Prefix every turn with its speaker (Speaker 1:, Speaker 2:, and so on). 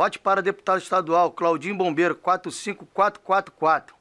Speaker 1: Vote para deputado estadual Claudinho Bombeiro 45444.